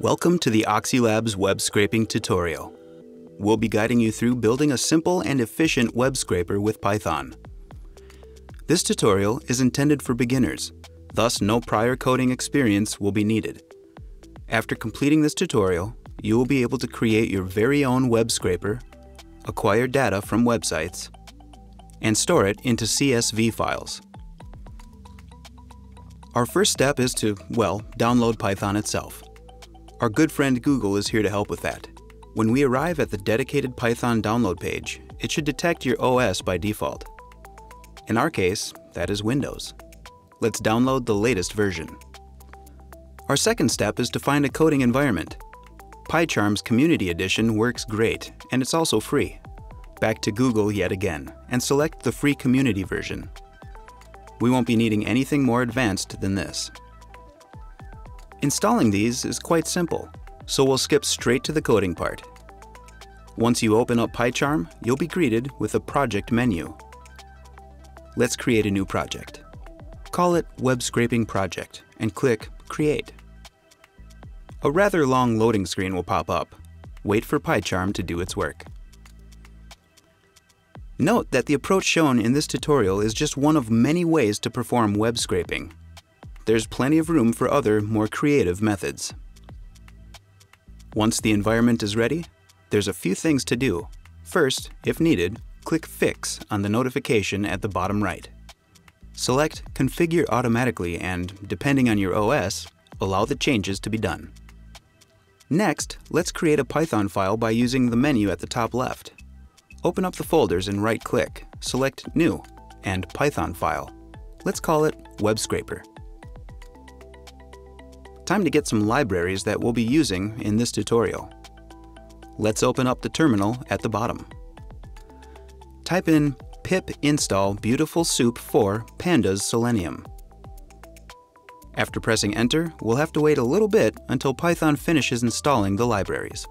Welcome to the Oxylabs web scraping tutorial. We'll be guiding you through building a simple and efficient web scraper with Python. This tutorial is intended for beginners, thus no prior coding experience will be needed. After completing this tutorial, you will be able to create your very own web scraper, acquire data from websites, and store it into CSV files. Our first step is to, well, download Python itself. Our good friend Google is here to help with that. When we arrive at the dedicated Python download page, it should detect your OS by default. In our case, that is Windows. Let's download the latest version. Our second step is to find a coding environment. PyCharm's Community Edition works great, and it's also free. Back to Google yet again, and select the free community version. We won't be needing anything more advanced than this. Installing these is quite simple, so we'll skip straight to the coding part. Once you open up PyCharm, you'll be greeted with a project menu. Let's create a new project. Call it Web Scraping Project and click Create. A rather long loading screen will pop up. Wait for PyCharm to do its work. Note that the approach shown in this tutorial is just one of many ways to perform web scraping. There's plenty of room for other, more creative methods. Once the environment is ready, there's a few things to do. First, if needed, click Fix on the notification at the bottom right. Select Configure Automatically and, depending on your OS, allow the changes to be done. Next, let's create a Python file by using the menu at the top left. Open up the folders and right-click, select New, and Python file. Let's call it Web Scraper. Time to get some libraries that we'll be using in this tutorial. Let's open up the terminal at the bottom. Type in pip install beautifulsoup4 pandas selenium. After pressing enter, we'll have to wait a little bit until Python finishes installing the libraries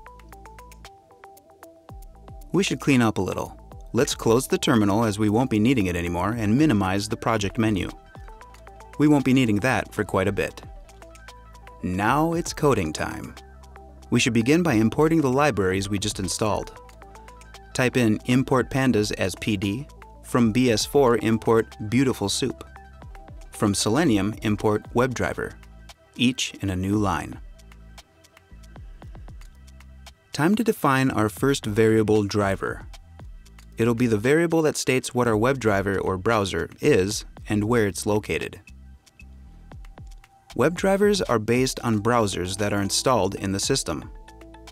we should clean up a little. Let's close the terminal as we won't be needing it anymore and minimize the project menu. We won't be needing that for quite a bit. Now it's coding time. We should begin by importing the libraries we just installed. Type in import pandas as PD. From BS4 import beautiful soup. From Selenium import WebDriver, each in a new line. Time to define our first variable driver. It'll be the variable that states what our WebDriver or browser is and where it's located. WebDrivers are based on browsers that are installed in the system.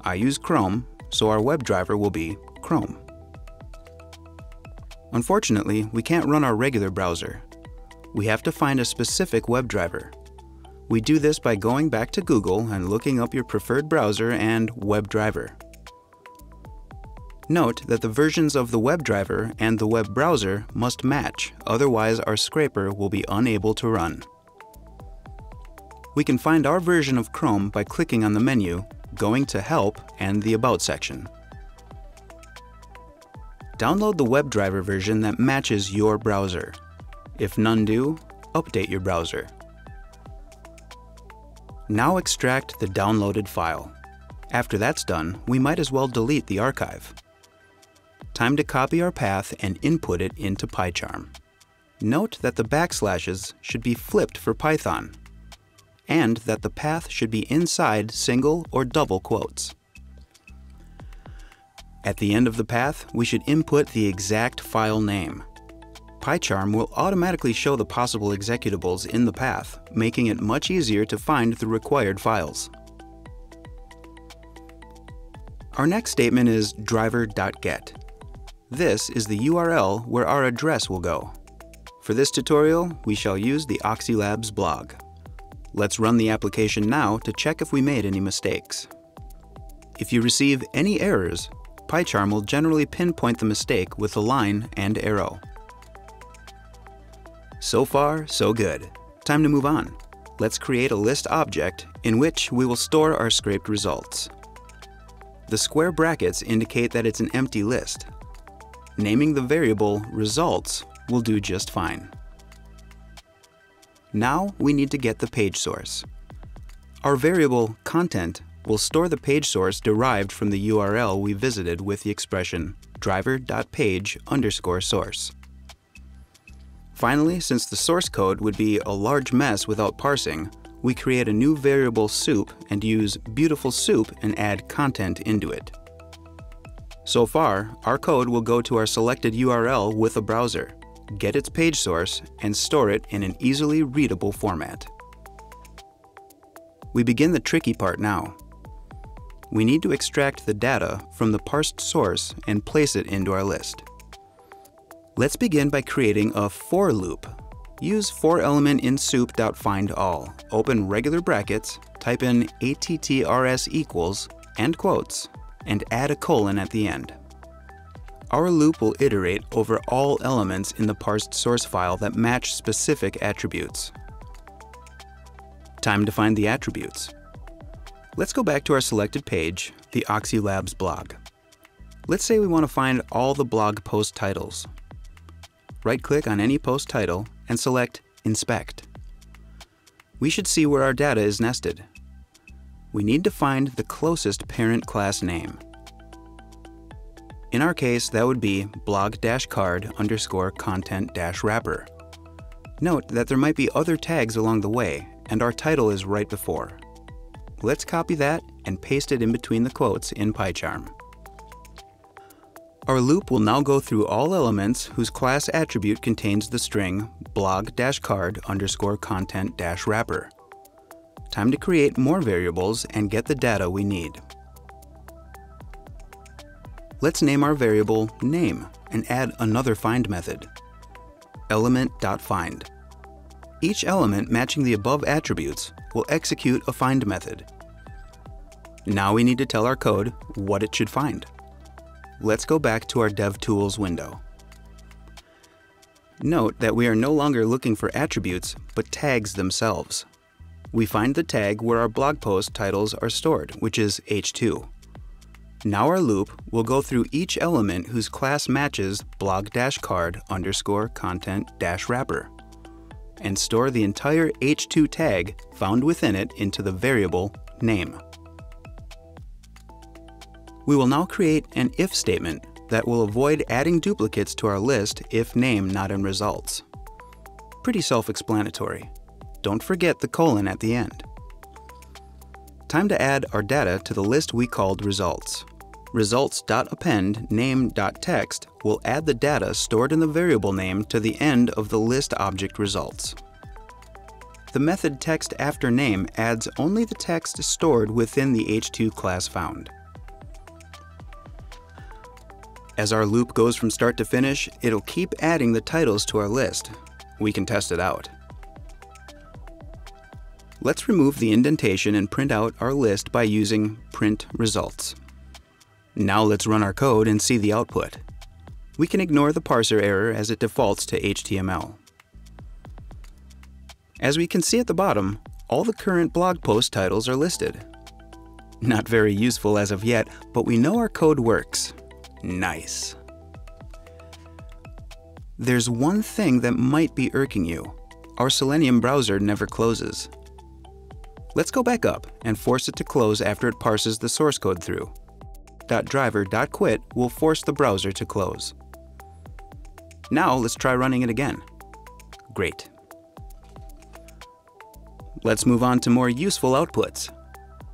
I use Chrome, so our WebDriver will be Chrome. Unfortunately, we can't run our regular browser. We have to find a specific WebDriver. We do this by going back to Google and looking up your preferred browser and WebDriver. Note that the versions of the WebDriver and the web browser must match, otherwise our scraper will be unable to run. We can find our version of Chrome by clicking on the menu, going to Help and the About section. Download the WebDriver version that matches your browser. If none do, update your browser. Now extract the downloaded file. After that's done, we might as well delete the archive. Time to copy our path and input it into PyCharm. Note that the backslashes should be flipped for Python, and that the path should be inside single or double quotes. At the end of the path, we should input the exact file name. PyCharm will automatically show the possible executables in the path, making it much easier to find the required files. Our next statement is driver.get. This is the URL where our address will go. For this tutorial, we shall use the Oxylabs blog. Let's run the application now to check if we made any mistakes. If you receive any errors, PyCharm will generally pinpoint the mistake with a line and arrow. So far, so good. Time to move on. Let's create a list object in which we will store our scraped results. The square brackets indicate that it's an empty list. Naming the variable results will do just fine. Now we need to get the page source. Our variable content will store the page source derived from the URL we visited with the expression driver.page underscore source. Finally, since the source code would be a large mess without parsing, we create a new variable soup and use beautiful soup and add content into it. So far, our code will go to our selected URL with a browser, get its page source, and store it in an easily readable format. We begin the tricky part now. We need to extract the data from the parsed source and place it into our list. Let's begin by creating a for loop Use for element in soup.findAll. Open regular brackets, type in attrs equals, end quotes, and add a colon at the end. Our loop will iterate over all elements in the parsed source file that match specific attributes. Time to find the attributes. Let's go back to our selected page, the Oxylabs blog. Let's say we want to find all the blog post titles. Right-click on any post title and select Inspect. We should see where our data is nested. We need to find the closest parent class name. In our case, that would be blog-card underscore content-wrapper. Note that there might be other tags along the way, and our title is right before. Let's copy that and paste it in between the quotes in PyCharm. Our loop will now go through all elements whose class attribute contains the string blog-card underscore content-wrapper. Time to create more variables and get the data we need. Let's name our variable name and add another find method, element.find. Each element matching the above attributes will execute a find method. Now we need to tell our code what it should find let's go back to our DevTools window. Note that we are no longer looking for attributes, but tags themselves. We find the tag where our blog post titles are stored, which is h2. Now our loop will go through each element whose class matches blog-card underscore content-wrapper and store the entire h2 tag found within it into the variable name. We will now create an if statement that will avoid adding duplicates to our list if name not in results. Pretty self-explanatory. Don't forget the colon at the end. Time to add our data to the list we called results. Results.append name.text will add the data stored in the variable name to the end of the list object results. The method text after name adds only the text stored within the h2 class found. As our loop goes from start to finish, it'll keep adding the titles to our list. We can test it out. Let's remove the indentation and print out our list by using print results. Now let's run our code and see the output. We can ignore the parser error as it defaults to HTML. As we can see at the bottom, all the current blog post titles are listed. Not very useful as of yet, but we know our code works. Nice. There's one thing that might be irking you. Our Selenium browser never closes. Let's go back up and force it to close after it parses the source code through. .driver.quit will force the browser to close. Now let's try running it again. Great. Let's move on to more useful outputs.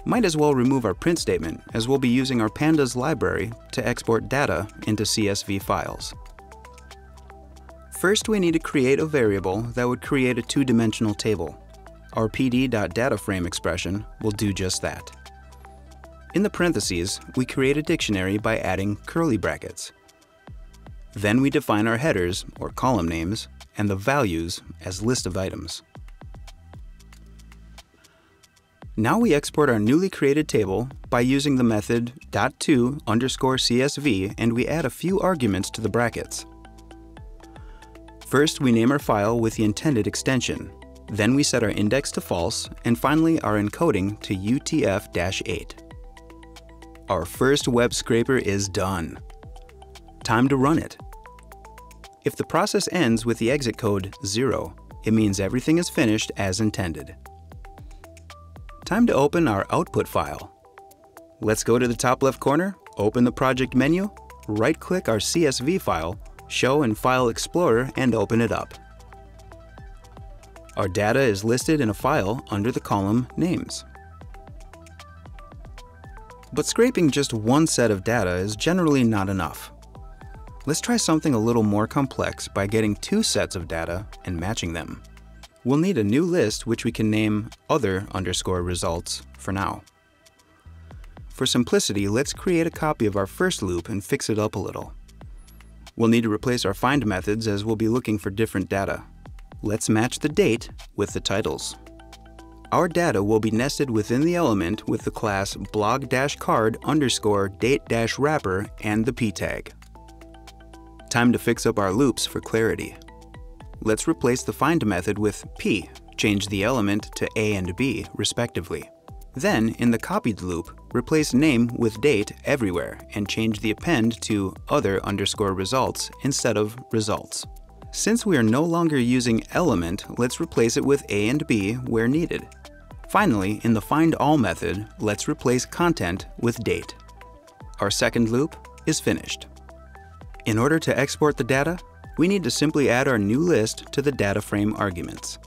Might as well remove our print statement, as we'll be using our pandas library to export data into CSV files. First, we need to create a variable that would create a two-dimensional table. Our pd.dataframe expression will do just that. In the parentheses, we create a dictionary by adding curly brackets. Then we define our headers, or column names, and the values as list of items. Now we export our newly created table by using the method .to underscore CSV and we add a few arguments to the brackets. First, we name our file with the intended extension. Then we set our index to false, and finally our encoding to UTF-8. Our first web scraper is done. Time to run it. If the process ends with the exit code 0, it means everything is finished as intended. Time to open our output file. Let's go to the top left corner, open the project menu, right-click our CSV file, show in File Explorer, and open it up. Our data is listed in a file under the column Names. But scraping just one set of data is generally not enough. Let's try something a little more complex by getting two sets of data and matching them. We'll need a new list which we can name other underscore results for now. For simplicity, let's create a copy of our first loop and fix it up a little. We'll need to replace our find methods as we'll be looking for different data. Let's match the date with the titles. Our data will be nested within the element with the class blog-card underscore date-wrapper and the p tag. Time to fix up our loops for clarity. Let's replace the find method with p, change the element to a and b, respectively. Then, in the copied loop, replace name with date everywhere and change the append to other underscore results instead of results. Since we are no longer using element, let's replace it with a and b where needed. Finally, in the find all method, let's replace content with date. Our second loop is finished. In order to export the data, we need to simply add our new list to the data frame arguments.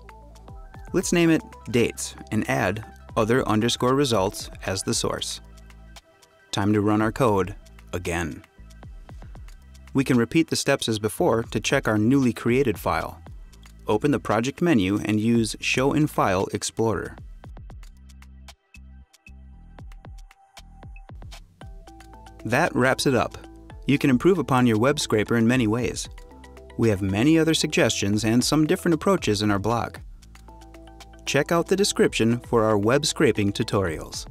Let's name it dates and add other underscore results as the source. Time to run our code again. We can repeat the steps as before to check our newly created file. Open the project menu and use Show in File Explorer. That wraps it up. You can improve upon your web scraper in many ways. We have many other suggestions and some different approaches in our blog. Check out the description for our web scraping tutorials.